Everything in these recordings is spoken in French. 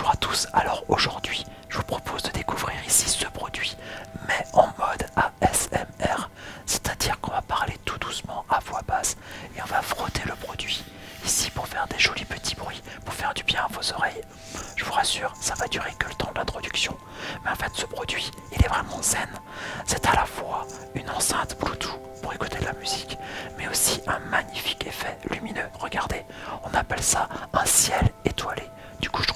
Bonjour à tous, alors aujourd'hui je vous propose de découvrir ici ce produit, mais en mode ASMR, c'est-à-dire qu'on va parler tout doucement à voix basse et on va frotter le produit ici pour faire des jolis petits bruits, pour faire du bien à vos oreilles. Je vous rassure, ça va durer que le temps de l'introduction, mais en fait ce produit il est vraiment zen. C'est à la fois une enceinte Bluetooth pour écouter de la musique, mais aussi un magnifique effet lumineux. Regardez, on appelle ça un ciel étoilé.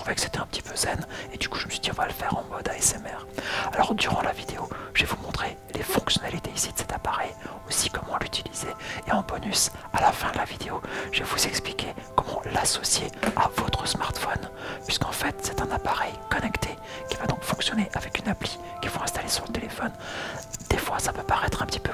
Que c'était un petit peu zen, et du coup, je me suis dit, on va le faire en mode ASMR. Alors, durant la vidéo, je vais vous montrer les fonctionnalités ici de cet appareil, aussi comment l'utiliser, et en bonus, à la fin de la vidéo, je vais vous expliquer comment l'associer à votre smartphone, puisqu'en fait, c'est un appareil connecté qui va donc fonctionner avec une appli qu'il faut installer sur le téléphone. Des fois, ça peut paraître un petit peu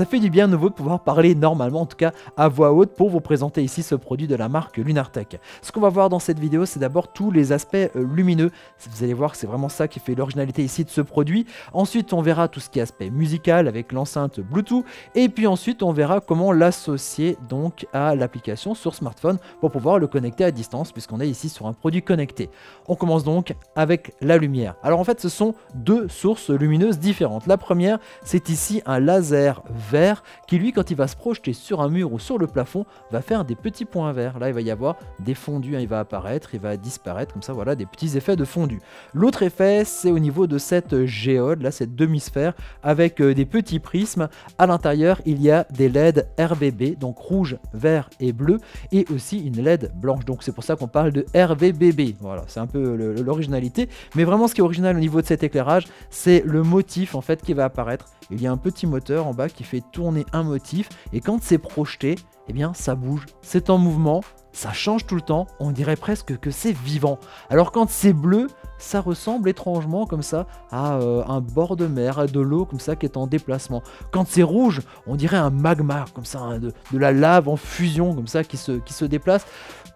ça fait du bien nouveau de pouvoir parler normalement, en tout cas à voix haute, pour vous présenter ici ce produit de la marque Lunartech. Ce qu'on va voir dans cette vidéo, c'est d'abord tous les aspects euh, lumineux. Vous allez voir que c'est vraiment ça qui fait l'originalité ici de ce produit. Ensuite, on verra tout ce qui est aspect musical avec l'enceinte Bluetooth. Et puis ensuite, on verra comment l'associer donc à l'application sur smartphone pour pouvoir le connecter à distance, puisqu'on est ici sur un produit connecté. On commence donc avec la lumière. Alors en fait, ce sont deux sources lumineuses différentes. La première, c'est ici un laser vert qui lui quand il va se projeter sur un mur ou sur le plafond va faire des petits points verts. Là il va y avoir des fondus, hein, il va apparaître, il va disparaître comme ça voilà des petits effets de fondu. L'autre effet c'est au niveau de cette géode, là cette demi-sphère avec euh, des petits prismes. À l'intérieur il y a des LED RBB donc rouge, vert et bleu et aussi une LED blanche donc c'est pour ça qu'on parle de RVBB. Voilà c'est un peu l'originalité mais vraiment ce qui est original au niveau de cet éclairage c'est le motif en fait qui va apparaître. Il y a un petit moteur en bas qui fait tourner un motif et quand c'est projeté, eh bien ça bouge, c'est en mouvement, ça change tout le temps, on dirait presque que c'est vivant. Alors quand c'est bleu, ça ressemble étrangement comme ça à euh, un bord de mer, à de l'eau comme ça qui est en déplacement. Quand c'est rouge, on dirait un magma comme ça, hein, de, la lave en fusion comme ça qui se, qui se déplace.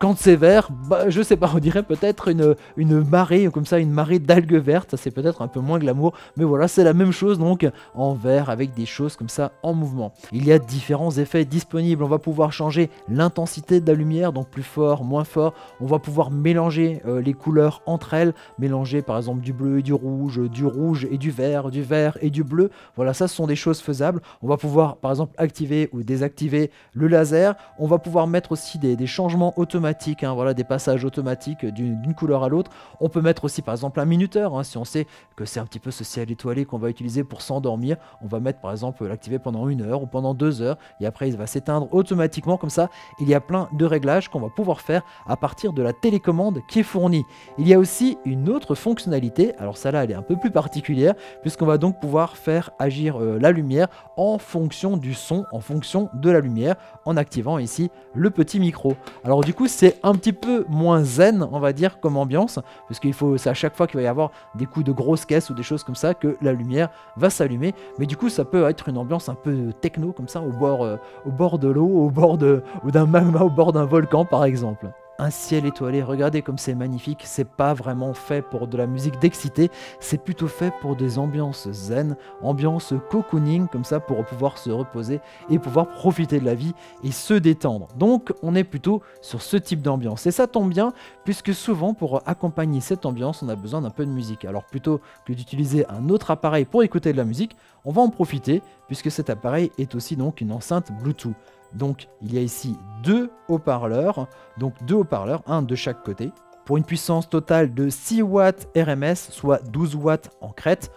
Quand c'est vert, bah, je sais pas, on dirait peut-être une, une marée comme ça, une marée d'algues vertes, ça c'est peut-être un peu moins glamour, mais voilà, c'est la même chose donc en vert avec des choses comme ça en mouvement. Il y a différents effets disponibles, on va pouvoir changer l'intensité de la lumière, donc plus fort, moins fort, on va pouvoir mélanger euh, les couleurs entre elles, mélanger par exemple du bleu et du rouge, du rouge et du vert, du vert et du bleu. Voilà, ça sont des choses faisables. On va pouvoir par exemple activer ou désactiver le laser. On va pouvoir mettre aussi des, changements automatiques, hein, voilà, des passages automatiques d'une couleur à l'autre. On peut mettre aussi par exemple un minuteur, hein, si on sait que c'est un petit peu ce ciel étoilé qu'on va utiliser pour s'endormir. On va mettre par exemple l'activer pendant une heure ou pendant deux heures et après il va s'éteindre automatiquement comme ça. Il y a plein de réglages qu'on va pouvoir faire à partir de la télécommande qui est fournie. Il y a aussi une autre fonctionnalité. Alors ça là, elle est un peu plus particulière puisqu'on va donc pouvoir faire agir euh, la lumière en fonction du son, en fonction de la lumière, en activant ici le petit micro. Alors du coup, c'est un petit peu moins zen, on va dire, comme ambiance, puisqu'il faut, c'est à chaque fois qu'il va y avoir des coups de grosses caisses ou des choses comme ça que la lumière va s'allumer. Mais du coup, ça peut être une ambiance un peu techno comme ça, au bord, euh, au bord de l'eau, au bord d'un magma, au bord d'un volcan par exemple un ciel étoilé. Regardez comme c'est magnifique. C'est pas vraiment fait pour de la musique d'excité. C'est plutôt fait pour des ambiances zen, ambiance cocooning comme ça pour pouvoir se reposer et pouvoir profiter de la vie et se détendre. Donc on est plutôt sur ce type d'ambiance. Et ça tombe bien puisque souvent pour accompagner cette ambiance on a besoin d'un peu de musique. Alors plutôt que d'utiliser un autre appareil pour écouter de la musique, on va en profiter puisque cet appareil est aussi donc une enceinte Bluetooth. Donc il y a ici deux haut-parleurs, donc deux haut-parleurs, un de chaque côté, pour une puissance totale de 6 watts RMS, soit 12 watts en crête.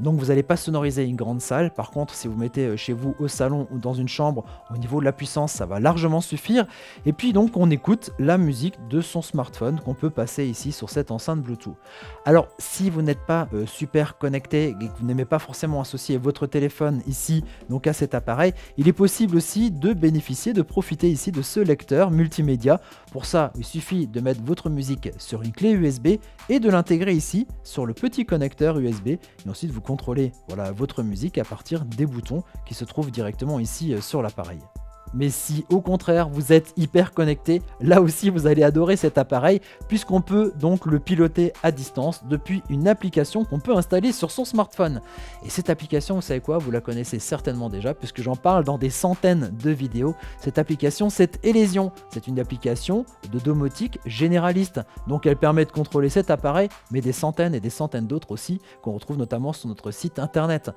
Donc vous n'allez pas sonoriser une grande salle. Par contre, si vous mettez euh, chez vous au salon ou dans une chambre, au niveau de la puissance, ça va largement suffire. Et puis donc on écoute la musique de son smartphone qu'on peut passer ici sur cette enceinte Bluetooth. Alors si vous n'êtes pas euh, super connecté et que vous n'aimez pas forcément associer votre téléphone ici donc à cet appareil, il est possible aussi de bénéficier, de profiter ici de ce lecteur multimédia. Pour ça, il suffit de mettre votre musique sur une clé USB et de l'intégrer ici sur le petit connecteur USB. Et ensuite vous contrôler voilà, votre musique à partir des boutons qui se trouvent directement ici euh, sur l'appareil. Mais si au contraire vous êtes hyper connecté, là aussi vous allez adorer cet appareil puisqu'on peut donc le piloter à distance depuis une application qu'on peut installer sur son smartphone. Et cette application, vous savez quoi Vous la connaissez certainement déjà puisque j'en parle dans des centaines de vidéos. Cette application, c'est Elysion. C'est une application de domotique généraliste. Donc elle permet de contrôler cet appareil, mais des centaines et des centaines d'autres aussi qu'on retrouve notamment sur notre site internet.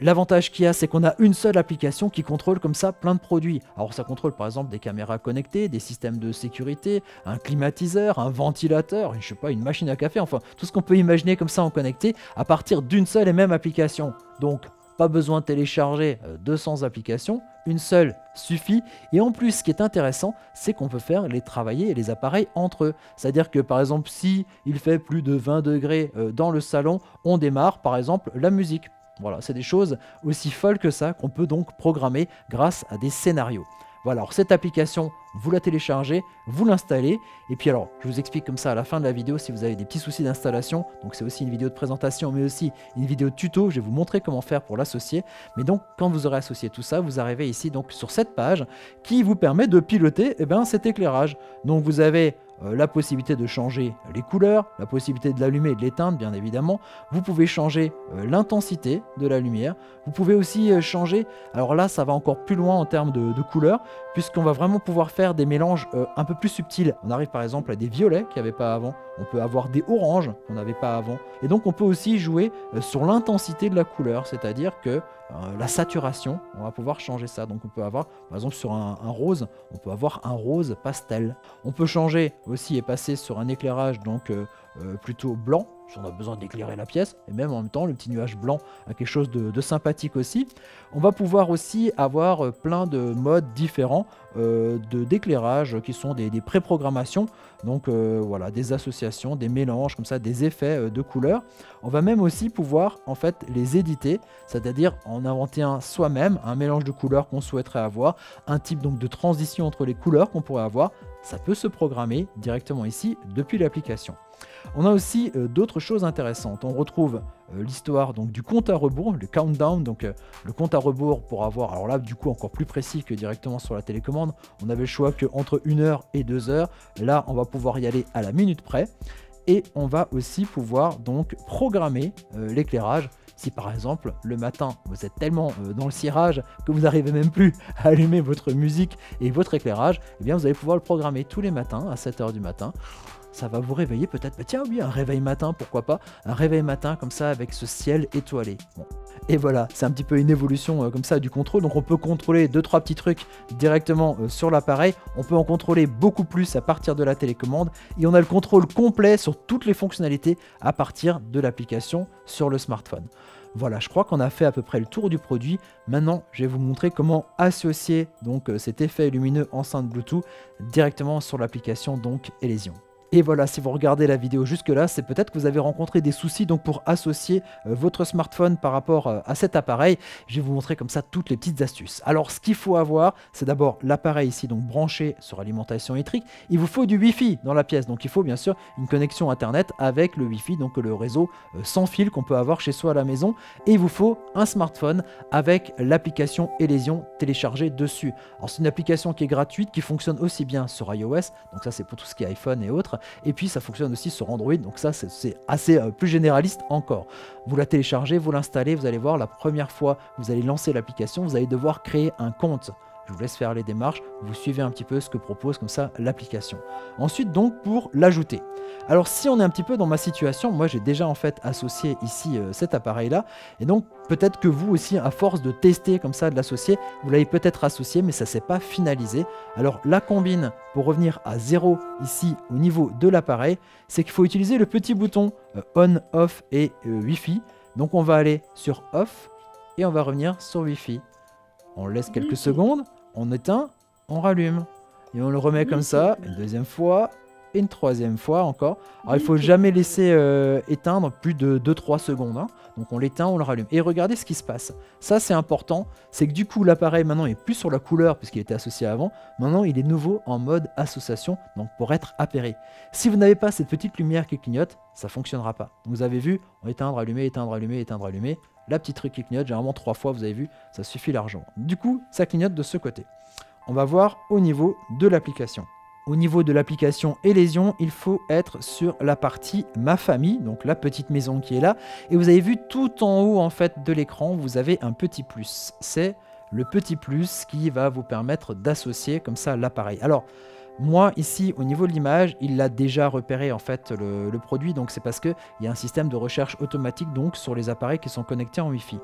L'avantage qu'il y a, c'est qu'on a une seule application qui contrôle comme ça plein de produits. Alors ça contrôle par exemple des caméras connectées, des systèmes de sécurité, un climatiseur, un ventilateur, je sais pas, une machine à café, enfin tout ce qu'on peut imaginer comme ça en connecté à partir d'une seule et même application. Donc pas besoin de télécharger 200 euh, applications, une seule suffit. Et en plus, ce qui est intéressant, c'est qu'on peut faire les travailler les appareils entre eux. C'est-à-dire que par exemple, si il fait plus de 20 degrés euh, dans le salon, on démarre par exemple la musique. Voilà, c'est des choses aussi folles que ça qu'on peut donc programmer grâce à des scénarios. Voilà, alors cette application, vous la téléchargez, vous l'installez, et puis alors, je vous explique comme ça à la fin de la vidéo si vous avez des petits soucis d'installation, donc c'est aussi une vidéo de présentation, mais aussi une vidéo de tuto, je vais vous montrer comment faire pour l'associer, mais donc quand vous aurez associé tout ça, vous arrivez ici donc sur cette page qui vous permet de piloter eh ben, cet éclairage. Donc vous avez euh, la possibilité de changer les couleurs, la possibilité de l'allumer et de l'éteindre bien évidemment. Vous pouvez changer euh, l'intensité de la lumière. Vous pouvez aussi euh, changer, alors là ça va encore plus loin en termes de, de couleurs, puisqu'on va vraiment pouvoir faire des mélanges un peu plus subtils. On arrive par exemple à des violets qu'il n'y avait pas avant, on peut avoir des oranges qu'on n'avait pas avant. Et donc on peut aussi jouer sur l'intensité de la couleur, c'est-à-dire que la saturation, on va pouvoir changer ça. Donc on peut avoir, par exemple sur un, rose, on peut avoir un rose pastel. On peut changer aussi et passer sur un éclairage donc euh, euh, plutôt blanc, si on a besoin d'éclairer la pièce, et même en même temps le petit nuage blanc a quelque chose de, sympathique aussi. On va pouvoir aussi avoir euh, plein de modes différents de d'éclairage qui sont des, des pré-programmations, donc voilà, des associations, des mélanges comme ça, des effets de couleurs. On va même aussi pouvoir en fait les éditer, c'est-à-dire en inventer un soi-même, un mélange de couleurs qu'on souhaiterait avoir, un type donc de transition entre les couleurs qu'on pourrait avoir, ça peut se programmer directement ici depuis l'application. On a aussi euh, d'autres choses intéressantes. On retrouve euh, l'histoire donc du compte à rebours, le countdown, donc euh, le compte à rebours pour avoir, alors là du coup encore plus précis que directement sur la télécommande. On avait le choix que entre 1 heure et 2 heures. Là, on va pouvoir y aller à la minute près. Et on va aussi pouvoir donc programmer l'éclairage si par exemple le matin vous êtes tellement euh, dans le cirage que vous n'arrivez même plus à allumer votre musique et votre éclairage, eh bien vous allez pouvoir le programmer tous les matins à 7h du matin ça va vous réveiller peut-être. Bah, tiens, oui, un réveil matin, pourquoi pas Un réveil matin comme ça avec ce ciel étoilé. Et voilà, c'est un petit peu une évolution euh, comme ça du contrôle. Donc on peut contrôler deux trois petits trucs directement euh, sur l'appareil. On peut en contrôler beaucoup plus à partir de la télécommande. Et on a le contrôle complet sur toutes les fonctionnalités à partir de l'application sur le smartphone. Voilà, je crois qu'on a fait à peu près le tour du produit. Maintenant, je vais vous montrer comment associer donc euh, cet effet lumineux enceinte Bluetooth directement sur l'application donc Elysion. Et voilà, si vous regardez la vidéo jusque-là, c'est peut-être que vous avez rencontré des soucis donc pour associer euh, votre smartphone par rapport euh, à cet appareil. Je vais vous montrer comme ça toutes les petites astuces. Alors, ce qu'il faut avoir, c'est d'abord l'appareil ici donc branché sur alimentation électrique. Il vous faut du Wi-Fi dans la pièce, donc il faut bien sûr une connexion Internet avec le Wi-Fi, donc le réseau euh, sans fil qu'on peut avoir chez soi à la maison. Et il vous faut un smartphone avec l'application Elysion téléchargée dessus. Alors, c'est une application qui est gratuite, qui fonctionne aussi bien sur iOS, donc ça c'est pour tout ce qui est iPhone et autres, et puis ça fonctionne aussi sur Android, donc ça c'est assez euh, plus généraliste encore. Vous la téléchargez, vous l'installez, vous allez voir la première fois vous allez lancer l'application, vous allez devoir créer un compte. Je vous laisse faire les démarches, vous suivez un petit peu ce que propose comme ça l'application. Ensuite donc pour l'ajouter. Alors si on est un petit peu dans ma situation, moi j'ai déjà en fait associé ici euh, cet appareil là, et donc peut-être que vous aussi à force de tester comme ça de l'associer, vous l'avez peut-être associé mais ça s'est pas finalisé. Alors la combine pour revenir à zéro ici au niveau de l'appareil, c'est qu'il faut utiliser le petit bouton euh, on, off et euh, Wi-Fi. Donc on va aller sur off et on va revenir sur Wi-Fi. On laisse quelques secondes, on éteint, on rallume. Et on le remet comme ça, une deuxième fois, et une troisième fois encore. Alors il faut jamais laisser euh, éteindre plus de 2-3 secondes. Hein. Donc on l'éteint, on le rallume. Et regardez ce qui se passe. Ça c'est important, c'est que du coup l'appareil maintenant est plus sur la couleur puisqu'il était associé avant. Maintenant il est nouveau en mode association, donc pour être appairé. Si vous n'avez pas cette petite lumière qui clignote, ça fonctionnera pas. vous avez vu, on éteindre, allumer, éteindre, allumer, éteindre, allumer la petite truc qui clignote, généralement trois fois, vous avez vu, ça suffit largement. Du coup, ça clignote de ce côté. on va voir au niveau de l'application. Au niveau de l'application et lésion, il faut être sur la partie Ma famille, donc la petite maison qui est là. Et vous avez vu tout en haut en fait de l'écran, vous avez un petit plus. C'est le petit plus qui va vous permettre d'associer comme ça l'appareil. Alors, moi, ici, au niveau de l'image, il l'a déjà repéré en fait le, produit, donc c'est parce qu'il y a un système de recherche automatique donc sur les appareils qui sont connectés en Wi-Fi.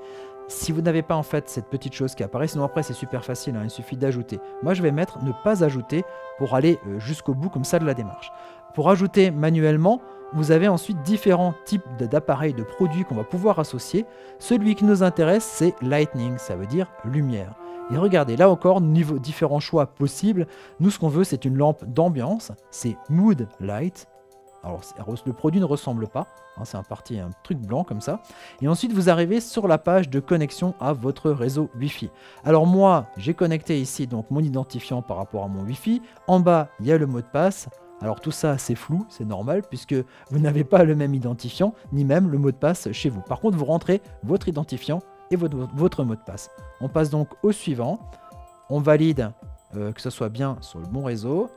Si vous n'avez pas en fait cette petite chose qui apparaît, sinon après c'est super facile, hein, il suffit d'ajouter. Moi je vais mettre ne pas ajouter pour aller euh, jusqu'au bout comme ça de la démarche. Pour ajouter manuellement, vous avez ensuite différents types d'appareils, de produits qu'on va pouvoir associer. Celui qui nous intéresse, c'est Lightning, ça veut dire lumière. Et regardez, là encore, niveau différents choix possibles. Nous, ce qu'on veut, c'est une lampe d'ambiance. C'est Mood Light. Alors, le produit ne ressemble pas. Hein, c'est un parti, un truc blanc comme ça. Et ensuite, vous arrivez sur la page de connexion à votre réseau Wi-Fi. Alors moi, j'ai connecté ici donc mon identifiant par rapport à mon Wi-Fi. En bas, il y a le mot de passe. Alors tout ça, c'est flou, c'est normal, puisque vous n'avez pas le même identifiant, ni même le mot de passe chez vous. Par contre, vous rentrez votre identifiant et votre, mot de passe. On passe donc au suivant. On valide euh, que ce soit bien sur le bon réseau.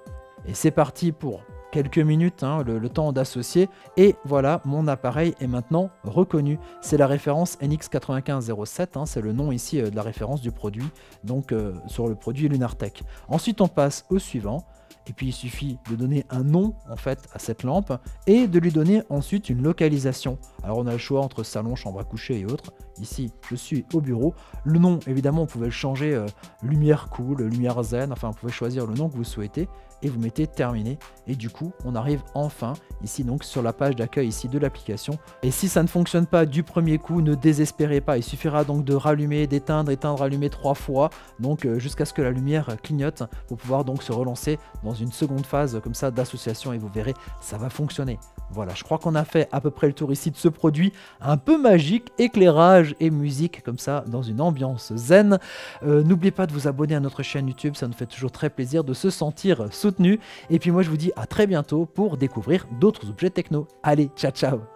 Et c'est parti pour quelques minutes, hein, le, temps d'associer. Et voilà, mon appareil est maintenant reconnu. C'est la référence NX9507, hein, c'est le nom ici euh, de la référence du produit, donc euh, sur le produit LunarTech. Ensuite, on passe au suivant. Et puis il suffit de donner un nom en fait à cette lampe et de lui donner ensuite une localisation. Alors on a le choix entre salon, chambre à coucher et autres. Ici, je suis au bureau. Le nom, évidemment, vous pouvez le changer euh, lumière cool, lumière zen. Enfin, vous pouvez choisir le nom que vous souhaitez et vous mettez terminé. Et du coup, on arrive enfin ici donc sur la page d'accueil ici de l'application. Et si ça ne fonctionne pas du premier coup, ne désespérez pas. Il suffira donc de rallumer, d'éteindre, éteindre, allumer trois fois, donc euh, jusqu'à ce que la lumière clignote pour pouvoir donc se relancer dans une seconde phase comme ça d'association et vous verrez, ça va fonctionner. Voilà, je crois qu'on a fait à peu près le tour ici de ce produit un peu magique, éclairage et musique comme ça dans une ambiance zen. Euh, n'oubliez pas de vous abonner à notre chaîne YouTube, ça nous fait toujours très plaisir de se sentir soutenu. Et puis moi je vous dis à très bientôt pour découvrir d'autres objets techno. Allez, ciao ciao